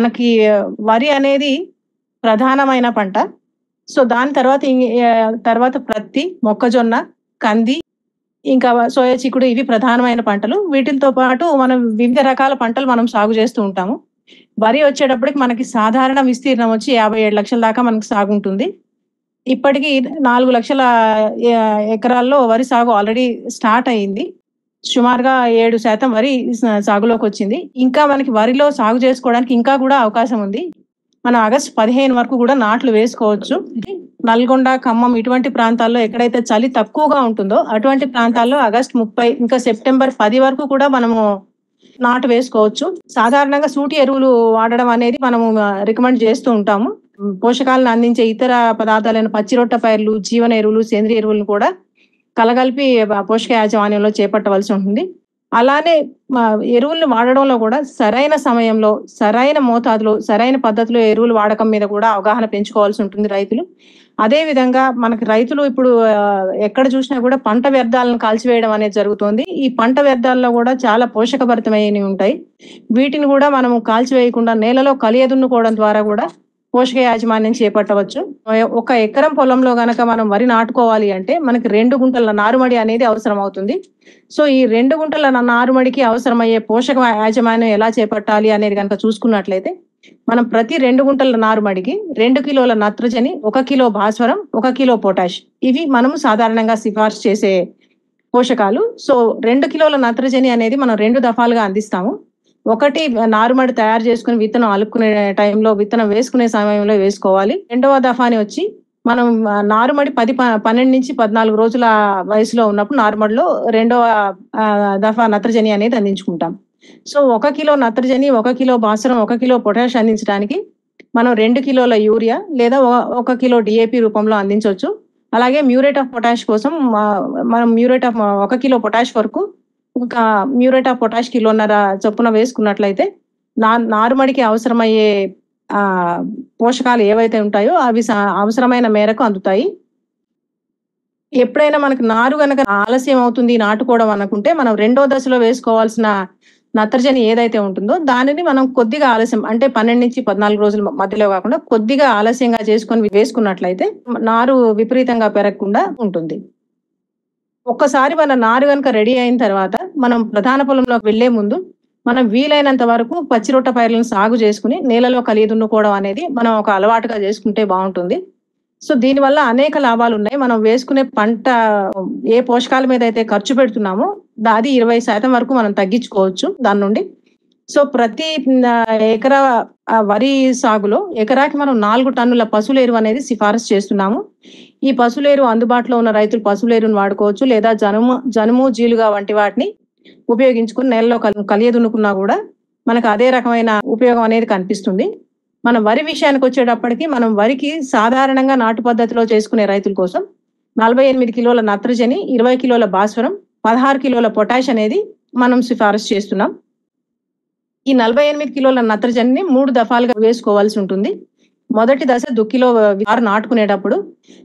మనకి వరి అనేది ప్రధానమైన పంట. సో దాని తర్వాత తర్వాత ప్రత్తి మొక్కజొన్న కంది ఇంకా సోయా చిక్కుడు ఇవి ప్రధానమైన పంటలు. వీటితో పాటు మనం వివిధ రకాల పంటలు మనం సాగు చేస్తూ ఉంటాము. వరి వచ్చేటప్పటికి మనకి సాధారణ విస్తీర్ణం వచ్చి యాభై ఏడు లక్షల దాకా మనకి సాగు ఉంటుంది ఇప్పటికీ నాలుగు లక్షల ఎకరాల్లో వరి సాగు ఆల్రెడీ స్టార్ట్ అయింది. సుమారుగా ఏడు శాతం వరి సాగులోకి వచ్చింది. ఇంకా మనకి వరిలో సాగు చేసుకోవడానికి ఇంకా కూడా అవకాశం ఉంది. మనం ఆగస్ట్ పదిహేను వరకు కూడా నాట్లు వేసుకోవచ్చు. నల్గొండ ఖమ్మం ఇటువంటి ప్రాంతాల్లో ఎక్కడైతే చలి తక్కువగా ఉంటుందో అటువంటి ప్రాంతాల్లో ఆగస్ట్ ముప్పై ఇంకా సెప్టెంబర్ పది వరకు కూడా మనము నాటు వేసుకోవచ్చు. సాధారణంగా సూటి ఎరువులు వాడడం అనేది మనము రికమెండ్ చేస్తూ ఉంటాము. పోషకాలను అందించే ఇతర పదార్థాలైన పచ్చిరొట్ట పైర్లు జీవన ఎరువులు సేంద్రియ ఎరువులను కూడా కలగలిపి పోషక యాజమాన్యంలో చేపట్టవలసి ఉంటుంది. అలానే ఎరువులను వాడడంలో కూడా సరైన సమయంలో సరైన మోతాదులో సరైన పద్ధతిలో ఎరువులు వాడకం మీద కూడా అవగాహన పెంచుకోవాల్సి ఉంటుంది రైతులు. అదే విధంగా మనకి రైతులు ఇప్పుడు ఎక్కడ చూసినా కూడా పంట వ్యర్థాలను కాల్చివేయడం అనేది జరుగుతుంది. ఈ పంట వ్యర్థాల్లో కూడా చాలా పోషకభరితమైనవి ఉంటాయి. వీటిని కూడా మనము కాల్చివేయకుండా నేలలో కలియదున్నుకోవడం ద్వారా కూడా పోషక యాజమాన్యం చేపట్టవచ్చు. ఒక ఎకరం పొలంలో గనక మనం వరి నాటుకోవాలి అంటే మనకి రెండు గుంటల నారుమడి అనేది అవసరం అవుతుంది సో ఈ రెండు గుంటల నారుమడికి అవసరమయ్యే పోషక యాజమాన్యం ఎలా చేపట్టాలి అనేది కనుక చూసుకున్నట్లయితే మనం ప్రతి రెండు గుంటల నారుమడికి రెండు కిలోల నత్రజని ఒక కిలో భాస్వరం ఒక కిలో పొటాష్ ఇవి మనము సాధారణంగా సిఫార్సు చేసే పోషకాలు. సో రెండు కిలోల నత్రజని అనేది మనం రెండు దఫాలుగా అందిస్తాము. ఒకటి నారుమడి తయారు చేసుకుని విత్తనం అలుపుకునే టైంలో విత్తనం వేసుకునే సమయంలో వేసుకోవాలి. రెండవ దఫాని వచ్చి మనం నారుమడి పది ప- పన్నెండు నుంచి పద్నాలుగు రోజుల వయసులో ఉన్నప్పుడు నారుమడిలో రెండవ దఫా నత్రజని అనేది అందించుకుంటాం. సో ఒక కిలో నత్రజని ఒక కిలో బాసరం ఒక కిలో పొటాష్ అందించడానికి మనం రెండు కిలోల యూరియా లేదా ఒక కిలో డిఏపి రూపంలో అందించవచ్చు. అలాగే మ్యూరేట్ ఆఫ్ పొటాష్ కోసం మనం మ్యూరేట్ ఆఫ్ ఒక కిలో పొటాష్ వరకు ఒక మ్యూరేట్ ఆఫ్ పొటాష్ కిలోన్నర చొప్పున వేసుకున్నట్లయితే నా నారుమడికి అవసరమయ్యే ఆ పోషకాలు ఏవైతే ఉంటాయో అవి అవసరమైన మేరకు అందుతాయి. ఎప్పుడైనా మనకు నారు గనక ఆలస్యం అవుతుంది నాటుకోవడం అనుకుంటే మనం రెండో దశలో వేసుకోవాల్సిన నత్రజని ఏదైతే ఉంటుందో దానిని మనం కొద్దిగా ఆలస్యం అంటే పన్నెండు నుంచి పద్నాలుగు రోజుల మధ్యలో కాకుండా కొద్దిగా ఆలస్యంగా చేసుకొని వేసుకున్నట్లయితే నారు విపరీతంగా పెరగకుండా ఉంటుంది. ఒక్కసారి మన నారు కనుక రెడీ అయిన తర్వాత మనం ప్రధాన పొలంలోకి వెళ్ళే ముందు మనం వీలైనంత వరకు పచ్చి రొట్ట పైర్లను సాగు చేసుకుని నేలలో కలిదున్నుకోవడం అనేది మనం ఒక అలవాటుగా చేసుకుంటే బాగుంటుంది. సో దీనివల్ల అనేక లాభాలు ఉన్నాయి. మనం వేసుకునే పంట ఏ పోషకాల మీద అయితే ఖర్చు పెడుతున్నామో అది ఇరవై శాతం వరకు మనం తగ్గించుకోవచ్చు దాని నుండి. సో ప్రతి ఎకరా వరి సాగులో ఎకరాకి మనం నాలుగు టన్నుల పశువులేరు ఎరువు అనేది సిఫారసు చేస్తున్నాము. ఈ పశువులేరు అందుబాటులో ఉన్న రైతులు పశువుల ఎరువును వాడుకోవచ్చు లేదా జనుము జనుము జీలుగా వంటి వాటిని ఉపయోగించుకుని నేలలో కలియదునుకున్నా కూడా మనకు అదే రకమైన ఉపయోగం అనేది కనిపిస్తుంది. మనం వరి విషయానికి వచ్చేటప్పటికి మనం వరికి సాధారణంగా నాటు పద్ధతిలో చేసుకునే రైతుల కోసం నలభై ఎనిమిది కిలోల నత్రజని ఇరవై కిలోల భాస్వరం పదహారు కిలోల పొటాష్ అనేది మనం సిఫారసు చేస్తున్నాం. ఈ నలభై ఎనిమిది కిలోల నత్రజనిని మూడు దఫాలుగా వేసుకోవాల్సి ఉంటుంది. మొదటి దశ దుక్కిలో వారు నాటుకునేటప్పుడు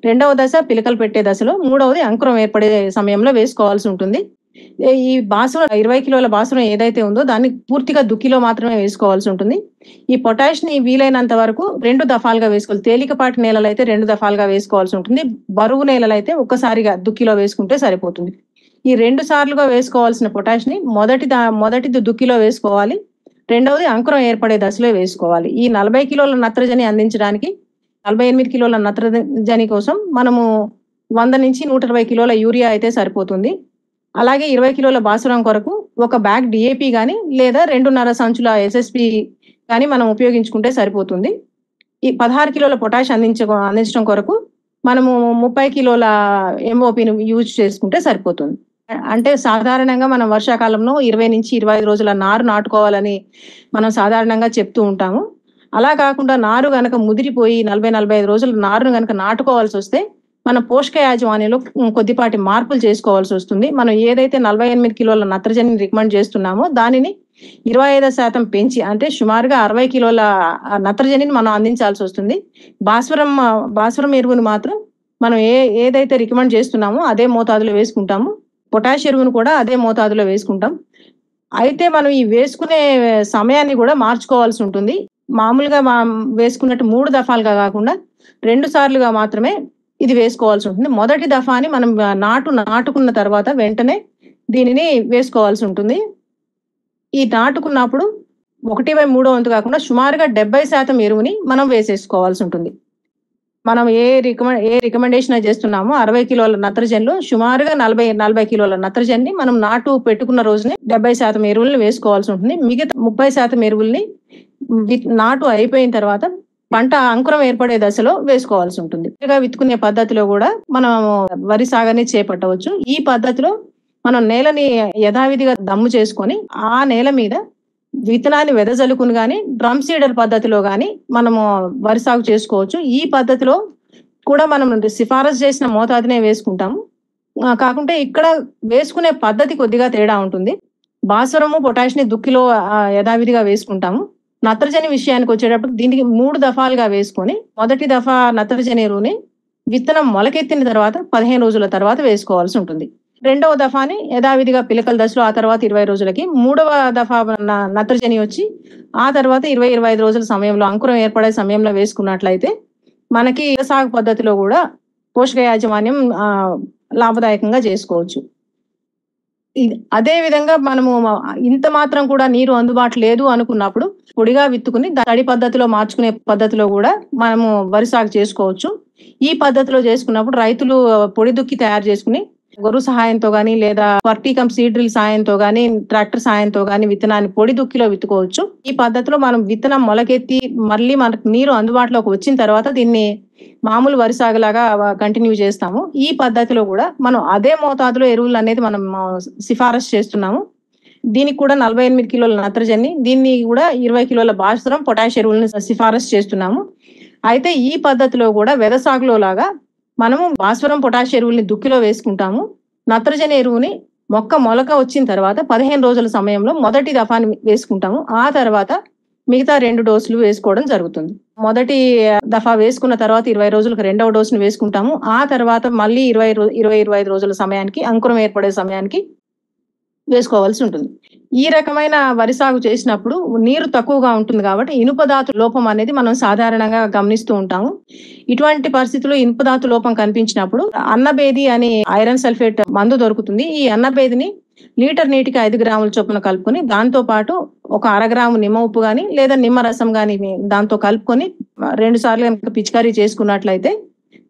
రెండవ దశ పిలకలు పెట్టే దశలో మూడవది అంకురం ఏర్పడే సమయంలో వేసుకోవాల్సి ఉంటుంది. ఈ బాసురం ఇరవై కిలోల బాసురం ఏదైతే ఉందో దాన్ని పూర్తిగా దుక్కిలో మాత్రమే వేసుకోవాల్సి ఉంటుంది. ఈ పొటాష్ని వీలైనంత వరకు రెండు దఫాలుగా వేసుకోవాలి. తేలికపాటి నేలలు అయితే రెండు దఫాలుగా వేసుకోవాల్సి ఉంటుంది. బరువు నేలలు అయితే ఒక్కసారిగా దుక్కిలో వేసుకుంటే సరిపోతుంది. ఈ రెండు సార్లుగా వేసుకోవాల్సిన పొటాష్ని మొదటి మొదటిది దుక్కిలో వేసుకోవాలి. రెండవది అంకురం ఏర్పడే దశలో వేసుకోవాలి. ఈ నలభై కిలోల నత్రజని అందించడానికి నలభై ఎనిమిది కిలోల నత్రజని కోసం మనము వంద నుంచి నూట ఇరవై కిలోల యూరియా అయితే సరిపోతుంది. అలాగే ఇరవై కిలోల బాసురం కొరకు ఒక బ్యాగ్ డిఏపి కానీ లేదా రెండున్నర సంచుల ఎస్ఎస్పి కానీ మనం ఉపయోగించుకుంటే సరిపోతుంది. ఈ పదహారు కిలోల పొటాష్ అందించ అందించడం కొరకు మనము ముప్పై కిలోల ఎంఓపిని యూజ్ చేసుకుంటే సరిపోతుంది. అంటే సాధారణంగా మనం వర్షాకాలంలో ఇరవై నుంచి ఇరవై ఐదు రోజుల నారు నాటుకోవాలని మనం సాధారణంగా చెప్తూ ఉంటాము. అలా కాకుండా నారు కనుక ముదిరిపోయి నలభై నలభై ఐదు రోజులు నారును కనుక నాటుకోవాల్సి వస్తే మన పోషక యాజమాన్యంలో కొద్దిపాటి మార్పులు చేసుకోవాల్సి వస్తుంది. మనం ఏదైతే నలభై ఎనిమిది కిలోల నత్రజని రికమెండ్ చేస్తున్నామో దానిని ఇరవై ఐదు శాతం పెంచి అంటే సుమారుగా అరవై కిలోల నత్రజనిని మనం అందించాల్సి వస్తుంది. భాస్వరం భాస్వరం ఎరువును మాత్రం మనం ఏ ఏదైతే రికమెండ్ చేస్తున్నామో అదే మోతాదులో వేసుకుంటాము. పొటాష్ ఎరువును కూడా అదే మోతాదులో వేసుకుంటాం. అయితే మనం ఈ వేసుకునే సమయాన్ని కూడా మార్చుకోవాల్సి ఉంటుంది. మామూలుగా మా వేసుకున్నట్టు మూడు దఫాలుగా కాకుండా రెండు సార్లుగా మాత్రమే ఇది వేసుకోవాల్సి ఉంటుంది. మొదటి దఫాని మనం నాటు నాటుకున్న తర్వాత వెంటనే దీనిని వేసుకోవాల్సి ఉంటుంది. ఈ నాటుకున్నప్పుడు ఒకటి బై మూడో వంతు కాకుండా సుమారుగా డెబ్బై శాతం ఎరువుని మనం వేసేసుకోవాల్సి ఉంటుంది. మనం ఏ రికమెండ్ ఏ రికమెండేషన్ చేస్తున్నామో అరవై కిలోల నత్రజనిలో సుమారుగా నలభై నలభై కిలోల నత్రజన్ని మనం నాటు పెట్టుకున్న రోజునే డెబ్బై శాతం ఎరువుల్ని వేసుకోవాల్సి ఉంటుంది. మిగతా ముప్పై శాతం ఎరువుల్ని నాటు అయిపోయిన తర్వాత పంట అంకురం ఏర్పడే దశలో వేసుకోవాల్సి ఉంటుంది. విత్తుకునే పద్ధతిలో కూడా మనం వరి సాగుని చేపట్టవచ్చు. ఈ పద్ధతిలో మనం నేలని యథావిధిగా దమ్ము చేసుకొని ఆ నేల మీద విత్తనాన్ని వెదజల్లుకుని కానీ డ్రమ్ సీడర్ పద్ధతిలో కానీ మనము వరి సాగు చేసుకోవచ్చు. ఈ పద్ధతిలో కూడా మనం సిఫారసు చేసిన మోతాదునే వేసుకుంటాము. కాకుంటే ఇక్కడ వేసుకునే పద్ధతి కొద్దిగా తేడా ఉంటుంది. భాస్వరము పొటాషియం దుక్కిలో యథావిధిగా వేసుకుంటాము. నత్రజని విషయానికి వచ్చేటప్పుడు దీనికి మూడు దఫాలుగా వేసుకొని మొదటి దఫా నత్రజని ఎరువుని విత్తనం మొలకెత్తిన తర్వాత పదిహేను రోజుల తర్వాత వేసుకోవాల్సి ఉంటుంది. రెండవ దఫాని యథావిధిగా పిలకల దశలో ఆ తర్వాత ఇరవై రోజులకి మూడవ దఫా నత్రజని వచ్చి ఆ తర్వాత ఇరవై ఇరవై ఐదు రోజుల సమయంలో అంకురం ఏర్పడే సమయంలో వేసుకున్నట్లయితే మనకి సాగు పద్ధతిలో కూడా పోషక యాజమాన్యం లాభదాయకంగా చేసుకోవచ్చు. అదే విధంగా మనము ఇంత మాత్రం కూడా నీరు అందుబాటు లేదు అనుకున్నప్పుడు పొడిగా విత్తుకుని తడి పద్ధతిలో మార్చుకునే పద్ధతిలో కూడా మనము వరి సాగు చేసుకోవచ్చు. ఈ పద్ధతిలో చేసుకున్నప్పుడు రైతులు పొడి దుక్కి తయారు చేసుకుని గొర్రు సహాయంతో గానీ లేదా వర్టీకం సీడ్ డ్రిల్ సాయంతో గానీ ట్రాక్టర్ సాయంతో గానీ విత్తనాన్ని పొడి దుక్కిలో విత్తుకోవచ్చు. ఈ పద్ధతిలో మనం విత్తనం మొలకెత్తి మళ్ళీ మనకు నీరు అందుబాటులోకి వచ్చిన తర్వాత దీన్ని మామూలు వరి సాగులాగా కంటిన్యూ చేస్తాము. ఈ పద్ధతిలో కూడా మనం అదే మోతాదులో ఎరువులు అనేది మనం సిఫారసు చేస్తున్నాము. దీనికి కూడా నలభై ఎనిమిది కిలోల నత్రజని దీన్ని కూడా ఇరవై కిలోల భాస్వరం పొటాష్ ఎరువులను సిఫారసు చేస్తున్నాము. అయితే ఈ పద్ధతిలో కూడా వెద సాగులో లాగా మనము భాస్వరం పొటాష్ ఎరువుల్ని దుక్కిలో వేసుకుంటాము. నత్రజని ఎరువుని మొక్క మొలక వచ్చిన తర్వాత పదిహేను రోజుల సమయంలో మొదటి దఫాని వేసుకుంటాము. ఆ తర్వాత మిగతా రెండు డోసులు వేసుకోవడం జరుగుతుంది. మొదటి దఫా వేసుకున్న తర్వాత ఇరవై రోజులకు రెండవ డోసును వేసుకుంటాము. ఆ తర్వాత మళ్ళీ ఇరవై ఇరవై ఇరవై ఐదు రోజుల సమయానికి అంకురం ఏర్పడే సమయానికి వేసుకోవాల్సి ఉంటుంది. ఈ రకమైన వరి సాగు చేసినప్పుడు నీరు తక్కువగా ఉంటుంది కాబట్టి ఇనుపధాతు లోపం అనేది మనం సాధారణంగా గమనిస్తూ ఉంటాము. ఇటువంటి పరిస్థితుల్లో ఇనుపధాతు లోపం కనిపించినప్పుడు అన్నబేది అనే ఐరన్ సల్ఫేట్ మందు దొరుకుతుంది. ఈ అన్నబేదిని లీటర్ నీటికి ఐదు గ్రాముల చొప్పున కలుపుకొని దాంతో పాటు ఒక అరగ్రాము నిమ్మ ఉప్పు గాని లేదా నిమ్మ రసం గాని దాంతో కలుపుకొని రెండు సార్లు కనుక పిచికారీ చేసుకున్నట్లయితే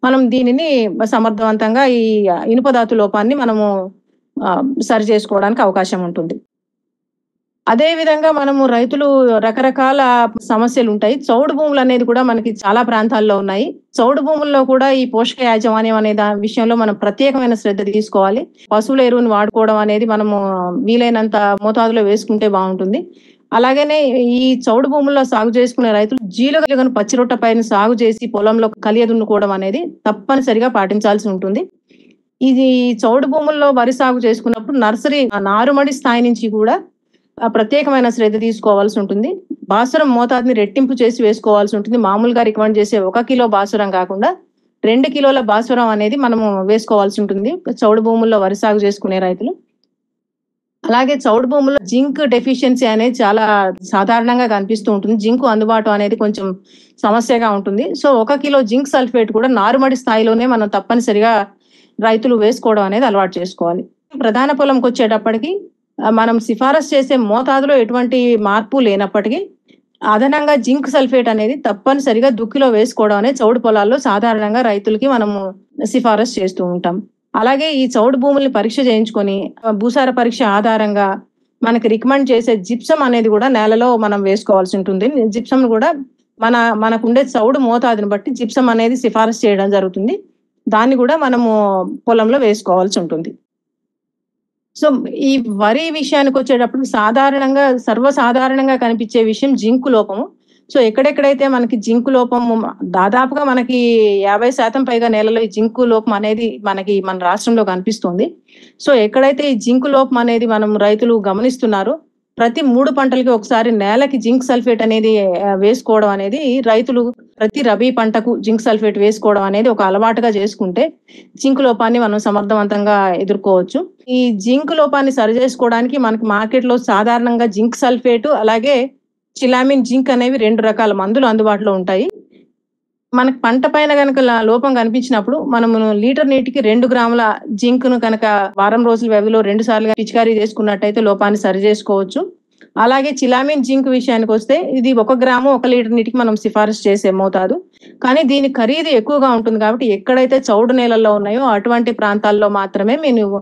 మనం దీనిని సమర్థవంతంగా ఈ ఇనుపధాతు లోపాన్ని మనము సరి చేసుకోవడానికి అవకాశం ఉంటుంది. అదే విధంగా మనము రైతులు రకరకాల సమస్యలు ఉంటాయి చౌడు భూములు అనేది కూడా మనకి చాలా ప్రాంతాల్లో ఉన్నాయి. చౌడు భూముల్లో కూడా ఈ పోషక యాజమాన్యం అనే దాని విషయంలో మనం ప్రత్యేకమైన శ్రద్ధ తీసుకోవాలి. పశువుల ఎరువుని వాడుకోవడం అనేది మనము వీలైనంత మోతాదులో వేసుకుంటే బాగుంటుంది. అలాగనే ఈ చౌడు భూముల్లో సాగు చేసుకునే రైతులు జీలుగలను పచ్చిరొట్ట పైన సాగు చేసి పొలంలో కలియదున్నుకోవడం అనేది తప్పనిసరిగా పాటించాల్సి ఉంటుంది. ఇది చౌడు భూముల్లో వరి సాగు చేసుకున్నప్పుడు నర్సరీ నారుమడి స్థాయి నుంచి కూడా ప్రత్యేకమైన శ్రద్ధ తీసుకోవాల్సి ఉంటుంది. బాసురం మోతాదుని రెట్టింపు చేసి వేసుకోవాల్సి ఉంటుంది. మామూలుగా రికమెండ్ చేసే ఒక కిలో బాసురం కాకుండా రెండు కిలోల బాసురం అనేది మనము వేసుకోవాల్సి ఉంటుంది. చౌడు భూముల్లో వరి సాగు చేసుకునే రైతులు. అలాగే చౌడు భూముల్లో జింక్ డెఫిషియన్సీ అనేది చాలా సాధారణంగా కనిపిస్తూ ఉంటుంది. జింక్ అందుబాటు అనేది కొంచెం సమస్యగా ఉంటుంది. సో ఒక కిలో జింక్ సల్ఫేట్ కూడా నారుమడి స్థాయిలోనే మనం తప్పనిసరిగా రైతులు వేసుకోవడం అనేది అలవాటు చేసుకోవాలి. ప్రధాన పొలంకి వచ్చేటప్పటికి మనం సిఫారసు చేసే మోతాదులో ఎటువంటి మార్పు లేనప్పటికీ అదనంగా జింక్ సల్ఫేట్ అనేది తప్పనిసరిగా దుక్కిలో వేసుకోవడం అనేది చౌడు పొలాల్లో సాధారణంగా రైతులకి మనము సిఫారసు చేస్తూ ఉంటాం. అలాగే ఈ చౌడు భూముల్ని పరీక్ష చేయించుకొని భూసార పరీక్ష ఆధారంగా మనకి రికమెండ్ చేసే జిప్సం అనేది కూడా నేలలో మనం వేసుకోవాల్సి ఉంటుంది. జిప్సం కూడా మన మనకుండే చౌడు మోతాదుని బట్టి జిప్సం అనేది సిఫారసు చేయడం జరుగుతుంది. దాన్ని కూడా మనము పొలంలో వేసుకోవాల్సి ఉంటుంది. సో ఈ వరి విషయానికి వచ్చేటప్పుడు సాధారణంగా సర్వసాధారణంగా కనిపించే విషయం జింకు లోపము. సో ఎక్కడెక్కడైతే మనకి జింకు లోపం దాదాపుగా మనకి యాభై శాతం పైగా నేలలో ఈ జింకు లోపం అనేది మనకి మన రాష్ట్రంలో కనిపిస్తుంది. సో ఎక్కడైతే ఈ జింకు లోపం అనేది మనం రైతులు గమనిస్తున్నారో ప్రతి మూడు పంటలకి ఒకసారి నేలకి జింక్ సల్ఫేట్ అనేది వేసుకోవడం అనేది రైతులు ప్రతి రబీ పంటకు జింక్ సల్ఫేట్ వేసుకోవడం అనేది ఒక అలవాటుగా చేసుకుంటే జింక్ లోపాన్ని మనం సమర్థవంతంగా ఎదుర్కోవచ్చు. ఈ జింక్ లోపాన్ని సరి చేసుకోవడానికి మనకి మార్కెట్లో సాధారణంగా జింక్ సల్ఫేట్ అలాగే చిలామిన్ జింక్ అనేవి రెండు రకాల మందులు అందుబాటులో ఉంటాయి. మనకు పంట పైన కనుక లోపం కనిపించినప్పుడు మనము లీటర్ నీటికి రెండు గ్రాముల జింక్ను కనుక వారం రోజుల వ్యవధిలో రెండు సార్లుగా పిచికారీ చేసుకున్నట్టయితే లోపాన్ని సరి చేసుకోవచ్చు. అలాగే చిలామిన్ జింక్ విషయానికి వస్తే ఇది ఒక గ్రాము ఒక లీటర్ నీటికి మనం సిఫారసు చేసే మోతాదు కానీ దీని ఖరీదు ఎక్కువగా ఉంటుంది కాబట్టి ఎక్కడైతే చౌడు నేలల్లో ఉన్నాయో అటువంటి ప్రాంతాల్లో మాత్రమే మేము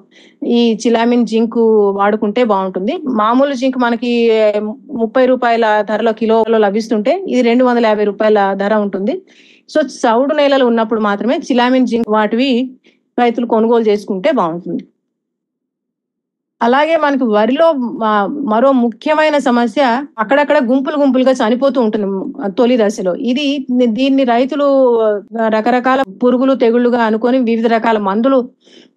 ఈ చిలామిన్ జింక్ వాడుకుంటే బాగుంటుంది. మామూలు జింక్ మనకి ముప్పై రూపాయల ధరలో కిలోలో లభిస్తుంటే ఇది రెండు వందల యాభై రూపాయల ధర ఉంటుంది. సో చౌడు నేలలు ఉన్నప్పుడు మాత్రమే చిలామిన్ జింక్ వాటివి రైతులు కొనుగోలు చేసుకుంటే బాగుంటుంది. అలాగే మనకు వరిలో మరో ముఖ్యమైన సమస్య అక్కడక్కడ గుంపులు గుంపులుగా చనిపోతూ ఉంటుంది తొలి దశలో. ఇది దీన్ని రైతులు రకరకాల పురుగులు తెగుళ్ళుగా అనుకొని వివిధ రకాల మందులు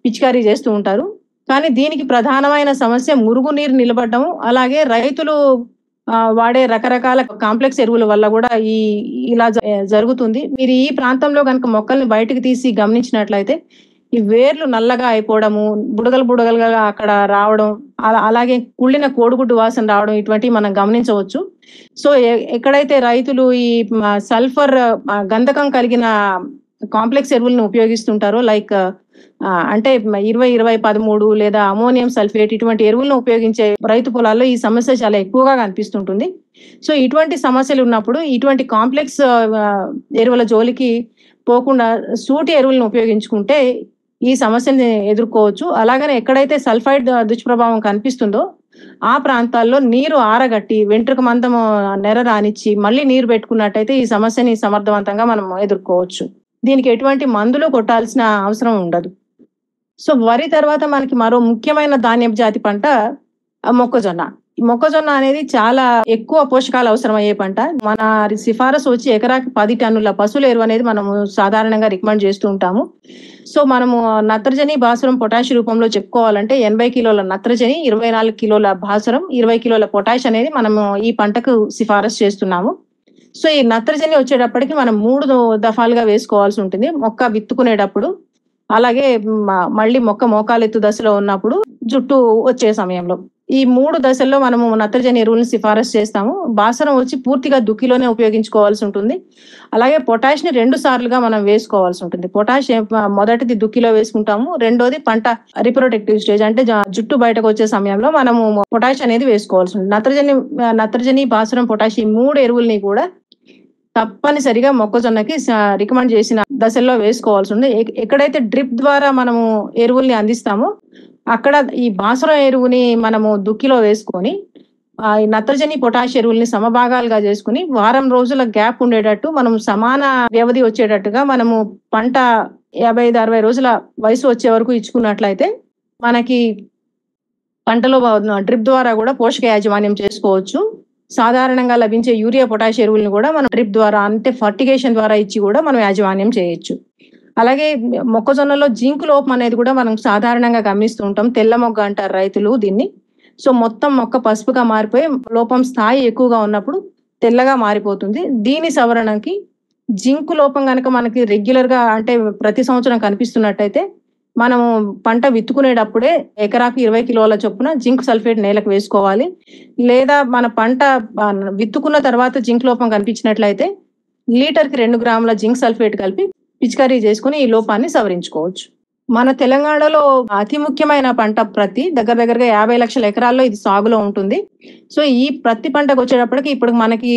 పిచికారీ చేస్తూ ఉంటారు. కానీ దీనికి ప్రధానమైన సమస్య మురుగునీరు నిలబడడం అలాగే రైతులు వాడే రకరకాల కాంప్లెక్స్ ఎరువుల వల్ల కూడా ఈ ఇలా జ- జరుగుతుంది. మీరు ఈ ప్రాంతంలో కనుక మొక్కల్ని బయటకు తీసి గమనించినట్లయితే ఈ వేర్లు నల్లగా అయిపోవడము బుడగలు బుడగలుగా అక్కడ రావడం అలా- అలాగే కుళ్ళిన కోడిగుడ్డు వాసన రావడం ఇటువంటివి మనం గమనించవచ్చు. సో ఎక్కడైతే రైతులు ఈ సల్ఫర్ గంధకం కలిగిన కాంప్లెక్స్ ఎరువులను ఉపయోగిస్తుంటారో లైక్ అంటే ఇరవై ఇరవై పదమూడు లేదా అమోనియం సల్ఫేట్ ఇటువంటి ఎరువులను ఉపయోగించే రైతు పొలాల్లో ఈ సమస్య చాలా ఎక్కువగా కనిపిస్తుంటుంది. సో ఇటువంటి సమస్యలు ఉన్నప్పుడు ఇటువంటి కాంప్లెక్స్ ఎరువుల జోలికి పోకుండా సూటి ఎరువులను ఉపయోగించుకుంటే ఈ సమస్యని ఎదుర్కోవచ్చు. అలాగనే ఎక్కడైతే సల్ఫైడ్ దుష్ప్రభావం కనిపిస్తుందో ఆ ప్రాంతాల్లో నీరు ఆరగట్టి వెంట్రుక మందం నెర రానిచ్చి మళ్ళీ నీరు పెట్టుకున్నట్టయితే ఈ సమస్యని సమర్థవంతంగా మనం ఎదుర్కోవచ్చు. దీనికి ఎటువంటి మందులు కొట్టాల్సిన అవసరం ఉండదు. సో వరి తర్వాత మనకి మరో ముఖ్యమైన ధాన్యపు జాతి పంట మొక్కజొన్న. ఈ మొక్కజొన్న అనేది చాలా ఎక్కువ పోషకాలు అవసరమయ్యే పంట. మన సిఫారసు వచ్చి ఎకరాకి పది టన్నుల పశువుల ఎరువు అనేది మనము సాధారణంగా రికమెండ్ చేస్తూ ఉంటాము. సో మనము నత్రజని భాసురం పొటాష్ రూపంలో చెప్పుకోవాలంటే ఎనభై కిలోల నత్రజని ఇరవై నాలుగు కిలోల భాసురం ఇరవై కిలోల పొటాష్ అనేది మనము ఈ పంటకు సిఫారసు చేస్తున్నాము. సో ఈ నత్రజని వచ్చేటప్పటికి మనం మూడు దఫాలుగా వేసుకోవాల్సి ఉంటుంది. మొక్క విత్తుకునేటప్పుడు అలాగే మళ్ళీ మొక్క మోకాలెత్తు దశలో ఉన్నప్పుడు జుట్టు వచ్చే సమయంలో. ఈ మూడు దశల్లో మనము నత్రజని ఎరువులను సిఫారసు చేస్తాము. బాసరం వచ్చి పూర్తిగా దుక్కిలోనే ఉపయోగించుకోవాల్సి ఉంటుంది. అలాగే పొటాష్ని రెండు సార్లుగా మనం వేసుకోవాల్సి ఉంటుంది. పొటాష్ మొదటిది దుక్కిలో వేసుకుంటాము. రెండోది పంట రిప్రొటెక్టివ్ స్టేజ్ అంటే జ- జుట్టు బయటకు వచ్చే సమయంలో మనము పొటాష్ అనేది వేసుకోవాల్సి ఉంటుంది. నత్రజని నత్రజని బాసరం పొటాష్ ఈ మూడు ఎరువుల్ని కూడా తప్పనిసరిగా మొక్కజొన్నకి రికమెండ్ చేసిన దశల్లో వేసుకోవాల్సి ఉంది ఎక్కడైతే డ్రిప్ ద్వారా మనము ఎరువుల్ని అందిస్తామో అక్కడ ఈ బాసురం ఎరువుని మనము దుక్కిలో వేసుకొని ఈ నత్రజని పొటాష్ ఎరువుల్ని సమభాగాలుగా చేసుకుని వారం రోజుల గ్యాప్ ఉండేటట్టు మనం సమాన వ్యవధి వచ్చేటట్టుగా మనము పంట యాభై ఐదు అరవై రోజుల వయసు వచ్చే వరకు ఇచ్చుకున్నట్లయితే మనకి పంటలో డ్రిప్ ద్వారా కూడా పోషక యాజమాన్యం చేసుకోవచ్చు. సాధారణంగా లభించే యూరియా పొటాష్ ఎరువులను కూడా మనం డ్రిప్ ద్వారా అంటే ఫర్టిగేషన్ ద్వారా ఇచ్చి కూడా మనం యాజమాన్యం చేయొచ్చు. అలాగే మొక్కజొన్నలో జింక్ లోపం అనేది కూడా మనం సాధారణంగా గమనిస్తూ ఉంటాం. తెల్ల మొగ్గ అంటారు రైతులు దీన్ని. సో మొత్తం మొక్క పసుపుగా మారిపోయి లోపం స్థాయి ఎక్కువగా ఉన్నప్పుడు తెల్లగా మారిపోతుంది. దీని సవరణకి జింక్ లోపం కనుక మనకి రెగ్యులర్గా అంటే ప్రతి సంవత్సరం కనిపిస్తున్నట్టయితే మనము పంట విత్తుకునేటప్పుడే ఎకరాకు ఇరవై కిలోల చొప్పున జింక్ సల్ఫేట్ నేలకు వేసుకోవాలి. లేదా మన పంట విత్తుకున్న తర్వాత జింక్ లోపం కనిపించినట్లయితే లీటర్కి రెండు గ్రాముల జింక్ సల్ఫేట్ కలిపి పిచికారీ చేసుకుని ఈ లోపాన్ని సవరించుకోవచ్చు. మన తెలంగాణలో అతి ముఖ్యమైన పంట ప్రతి దగ్గర దగ్గరగా యాభై లక్షల ఎకరాల్లో ఇది సాగులో ఉంటుంది. సో ఈ పత్తి పంటకు వచ్చేటప్పటికి ఇప్పుడు మనకి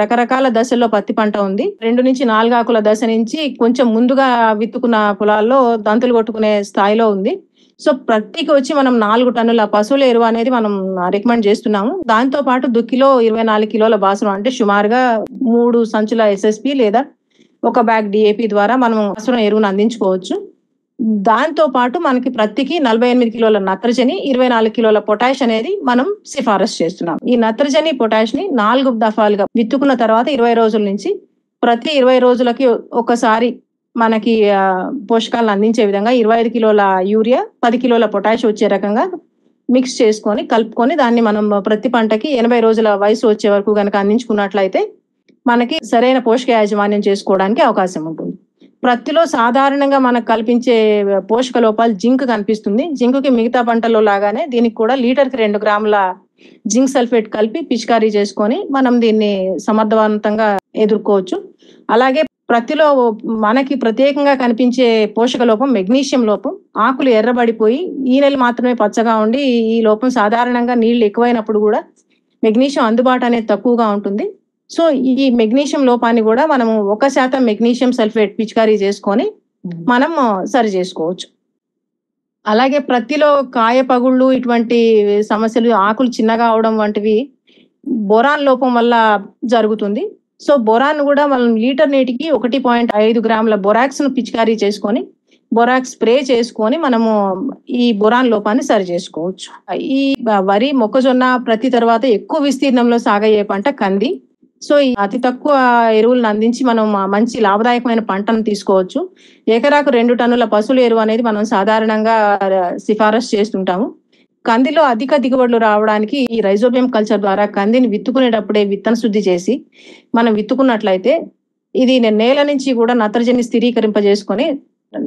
రకరకాల దశల్లో పత్తి పంట ఉంది. రెండు నుంచి నాలుగాకుల దశ నుంచి కొంచెం ముందుగా విత్తుకున్న పొలాల్లో దంతులు కొట్టుకునే స్థాయిలో ఉంది. సో ప్రతికి వచ్చి మనం నాలుగు టన్నుల పశువుల ఎరువు అనేది మనం రికమెండ్ చేస్తున్నాము. దాంతో పాటు దుక్కిలో ఇరవై నాలుగు కిలోల బాసురం అంటే సుమారుగా మూడు సంచుల ఎస్ఎస్పి లేదా ఒక బ్యాగ్ డిఏపి ద్వారా మనం బాసురం ఎరువును అందించుకోవచ్చు. దాంతో పాటు మనకి ప్రతికి నలభై ఎనిమిది కిలోల నత్రజని ఇరవై నాలుగు కిలోల పొటాష్ అనేది మనం సిఫారసు చేస్తున్నాం. ఈ నత్రజని పొటాష్ని నాలుగు దఫాలుగా విత్తుకున్న తర్వాత ఇరవై రోజుల నుంచి ప్రతి ఇరవై రోజులకి ఒకసారి మనకి పోషకాలను అందించే విధంగా ఇరవై ఐదు కిలోల యూరియా పది కిలోల పొటాష్ వచ్చే రకంగా మిక్స్ చేసుకొని కలుపుకొని దాన్ని మనం ప్రతి పంటకి ఎనభై రోజుల వయసు వచ్చే వరకు కనుక అందించుకున్నట్లయితే మనకి సరైన పోషక యాజమాన్యం చేసుకోవడానికి అవకాశం ఉంటుంది. ప్రత్తిలో సాధారణంగా మనకు కల్పించే పోషక లోపాలు జింక్ కనిపిస్తుంది. జింక్కి మిగతా పంటల్లో లాగానే దీనికి కూడా లీటర్కి రెండు గ్రాముల జింక్ సల్ఫేట్ కలిపి పిచికారీ చేసుకొని మనం దీన్ని సమర్థవంతంగా ఎదుర్కోవచ్చు. అలాగే ప్రతిలో మనకి ప్రత్యేకంగా కనిపించే పోషక లోపం మెగ్నీషియం లోపం. ఆకులు ఎర్రబడిపోయి ఈ నెల మాత్రమే పచ్చగా ఉండి ఈ లోపం సాధారణంగా నీళ్ళు ఎక్కువైనప్పుడు కూడా మెగ్నీషియం అందుబాటు అనేది తక్కువగా ఉంటుంది. సో ఈ మెగ్నీషియం లోపాన్ని కూడా మనము ఒక శాతం మెగ్నీషియం సల్ఫేట్ పిచికారీ చేసుకొని మనం సరి చేసుకోవచ్చు. అలాగే ప్రతిలో కాయ పగుళ్ళు ఇటువంటి సమస్యలు ఆకులు చిన్నగా అవడం వంటివి బొరాన్ లోపం వల్ల జరుగుతుంది. సో బొరాన్ కూడా మనం లీటర్ నీటికి ఒకటి పాయింట్ ఐదు గ్రాముల బొరాక్స్ను పిచికారీ చేసుకొని బొరాక్స్ స్ప్రే చేసుకొని మనము ఈ బొరాన్ లోపాన్ని సరి చేసుకోవచ్చు. ఈ వరి మొక్కజొన్న ప్రతి తర్వాత ఎక్కువ విస్తీర్ణంలో సాగయ్యే పంట కంది. సో ఈ అతి తక్కువ ఎరువులను అందించి మనం మంచి లాభదాయకమైన పంటను తీసుకోవచ్చు. ఎకరాకు రెండు టన్నుల పశువుల ఎరువు అనేది మనం సాధారణంగా సిఫారసు చేస్తుంటాము. కందిలో అధిక దిగుబడులు రావడానికి ఈ రైజోబియం కల్చర్ ద్వారా కందిని విత్తుకునేటప్పుడే విత్తన శుద్ధి చేసి మనం విత్తుకున్నట్లయితే ఇది నేల నుంచి కూడా నత్రజని స్థిరీకరింపజేసుకొని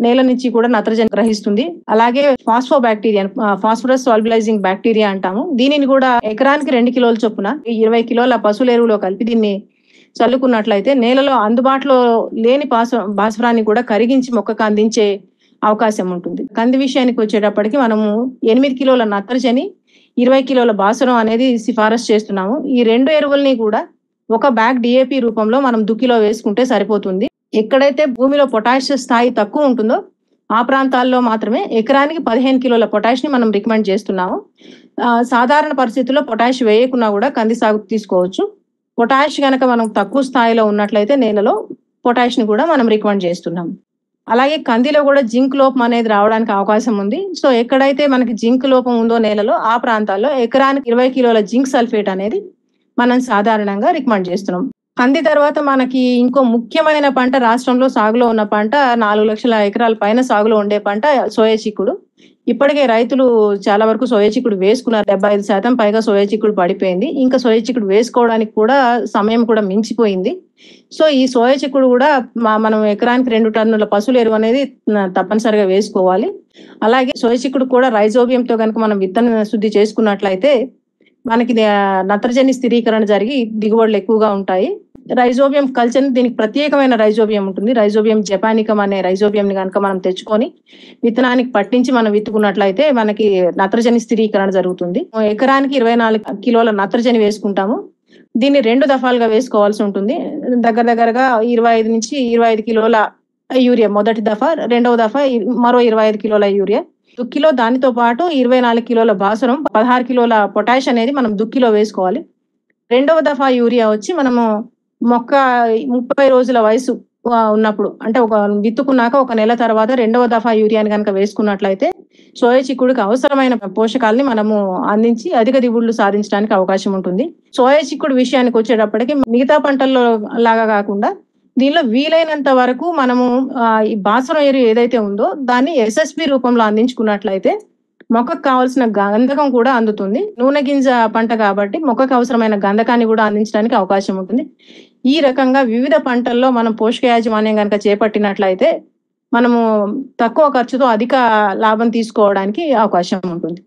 నేల నుంచి కూడా నత్రజని గ్రహిస్తుంది. అలాగే phospho bacteria phosphorus solubilising bacteria అంటాము. దీనిని కూడా ఎకరానికి రెండు కిలోల చొప్పున ఇరవై కిలోల పశువుల ఎరువులో కలిపి దీన్ని చల్లుకున్నట్లయితే నేలలో అందుబాటులో లేని పాస భాస్వరాన్ని కూడా కరిగించి మొక్కకు అందించే అవకాశం ఉంటుంది. కంది విషయానికి వచ్చేటప్పటికి మనము ఎనిమిది కిలోల నత్రజని ఇరవై కిలోల బాసురం అనేది సిఫారసు చేస్తున్నాము. ఈ రెండు ఎరువుల్ని కూడా ఒక బ్యాగ్ డిఏపి రూపంలో మనం దుక్కిలో వేసుకుంటే సరిపోతుంది. ఎక్కడైతే భూమిలో పొటాష్ స్థాయి తక్కువ ఉంటుందో ఆ ప్రాంతాల్లో మాత్రమే ఎకరానికి పదిహేను కిలోల పొటాష్ని మనం రికమెండ్ చేస్తున్నాము. సాధారణ పరిస్థితుల్లో పొటాష్ వేయకున్నా కూడా కంది సాగు తీసుకోవచ్చు. పొటాష్ కనుక మనం తక్కువ స్థాయిలో ఉన్నట్లయితే నేలలో పొటాష్ని కూడా మనం రికమెండ్ చేస్తున్నాం అలాగే కందిలో కూడా జింక్ లోపం అనేది రావడానికి అవకాశం ఉంది. సో ఎక్కడైతే మనకి జింక్ లోపం ఉందో నేలలో ఆ ప్రాంతాల్లో ఎకరానికి ఇరవై కిలోల జింక్ సల్ఫేట్ అనేది మనం సాధారణంగా రికమెండ్ చేస్తున్నాం కంది తర్వాత మనకి ఇంకో ముఖ్యమైన పంట రాష్ట్రంలో సాగులో ఉన్న పంట నాలుగు లక్షల ఎకరాల పైన సాగులో ఉండే పంట సోయా చిక్కుడు. ఇప్పటికే రైతులు చాలా వరకు సోయా చిక్కుడు వేసుకున్నారు. డెబ్బై ఐదు శాతం పైగా సోయా చిక్కుడు పడిపోయింది. ఇంకా సోయా చిక్కుడు వేసుకోవడానికి కూడా సమయం కూడా మించిపోయింది. సో ఈ సోయా చిక్కుడు కూడా మనం ఎకరానికి రెండు టన్నుల పశువుల ఎరువు అనేది తప్పనిసరిగా వేసుకోవాలి. అలాగే సోయా చిక్కుడు కూడా రైజోబియంతో కనుక మనం విత్తన శుద్ధి చేసుకున్నట్లయితే మనకి నత్రజని స్థిరీకరణ జరిగి దిగుబడులు ఎక్కువగా ఉంటాయి. రైజోబియం కల్చర్ దీనికి ప్రత్యేకమైన రైజోబియం ఉంటుంది. రైజోబియం జపానికం అనే రైజోబియం ని కనుక మనం తెచ్చుకొని విత్తనానికి పట్టించి మనం విత్తుకున్నట్లయితే మనకి నత్రజని స్థిరీకరణ జరుగుతుంది. ఎకరానికి ఇరవై నాలుగు కిలోల నత్రజని వేసుకుంటాము. దీన్ని రెండు దఫాలుగా వేసుకోవాల్సి ఉంటుంది. దగ్గర దగ్గరగా ఇరవై ఐదు నుంచి ఇరవై ఐదు కిలోల యూరియా మొదటి దఫా రెండవ దఫా మరో ఇరవై ఐదు కిలోల యూరియా. దుక్కిలో దానితో పాటు ఇరవై నాలుగు కిలోల బాసురం పదహారు కిలోల పొటాష్ అనేది మనం దుక్కిలో వేసుకోవాలి. రెండవ దఫా యూరియా వచ్చి మనము మొక్క ముప్పై రోజుల వయసు ఉన్నప్పుడు. అంటే ఒక విత్తుకున్నాక ఒక నెల తర్వాత రెండవ దఫా యూరియాని కనుక వేసుకున్నట్లయితే సోయ చిక్కుడుకి అవసరమైన పోషకాలని మనము అందించి అధిక దిగుబడులు సాధించడానికి అవకాశం ఉంటుంది. సోయ చిక్కుడు విషయానికి వచ్చేటప్పటికి మిగతా పంటల్లో లాగా కాకుండా దీనిలో వీలైనంత వరకు మనము ఈ బాసరం ఎరువు ఏదైతే ఉందో దాన్ని ఎస్ఎస్పి రూపంలో అందించుకున్నట్లయితే మొక్కకు కావాల్సిన గంధకం కూడా అందుతుంది. నూనె గింజ పంట కాబట్టి మొక్కకు అవసరమైన గంధకాన్ని కూడా అందించడానికి అవకాశం ఉంటుంది. ఈ రకంగా వివిధ పంటల్లో మనం పోషక యాజమాన్యం కనుక చేపట్టినట్లయితే మనము తక్కువ ఖర్చుతో అధిక లాభం తీసుకోవడానికి అవకాశం ఉంటుంది.